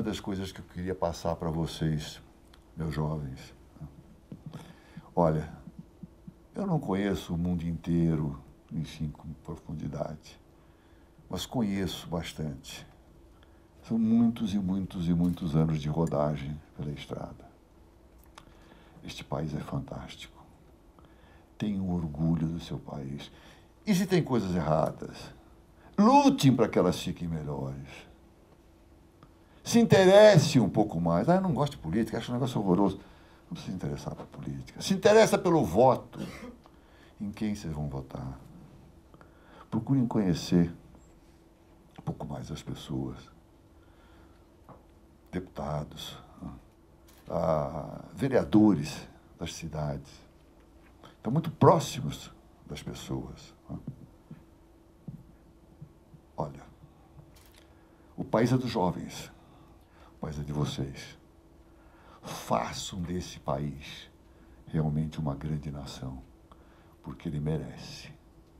uma das coisas que eu queria passar para vocês, meus jovens. Olha, eu não conheço o mundo inteiro, enfim, com profundidade, mas conheço bastante. São muitos e muitos e muitos anos de rodagem pela estrada. Este país é fantástico. Tenham orgulho do seu país. E se tem coisas erradas, lutem para que elas fiquem melhores. Se interesse um pouco mais. Ah, eu não gosto de política, acho um negócio horroroso. Não se interessar por política. Se interessa pelo voto. Em quem vocês vão votar? Procurem conhecer um pouco mais as pessoas. Deputados, ah, vereadores das cidades. Estão muito próximos das pessoas. Olha, o país é dos jovens, país é de vocês. Façam desse país realmente uma grande nação, porque ele merece.